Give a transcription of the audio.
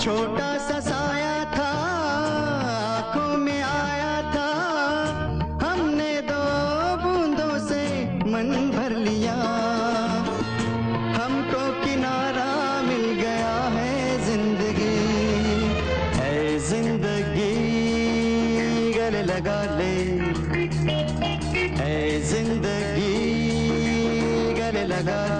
छोटा सा साया था, आँखों में आया था। हमने दो बूंदों से मन भर लिया। हमको किनारा मिल गया है ज़िंदगी। है ज़िंदगी, गले लगा ले। है ज़िंदगी, गले लगा ले